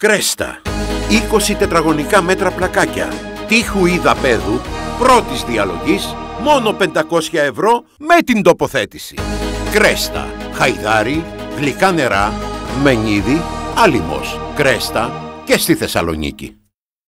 Κρέστα. 20 τετραγωνικά μέτρα πλακάκια. Τείχου ή δαπέδου. Πρώτης διαλογής. Μόνο 500 ευρώ με την τοποθέτηση. Κρέστα. Χαϊδάρι. Γλυκά νερά. Μενίδι. Άλυμος. Κρέστα. Και στη Θεσσαλονίκη.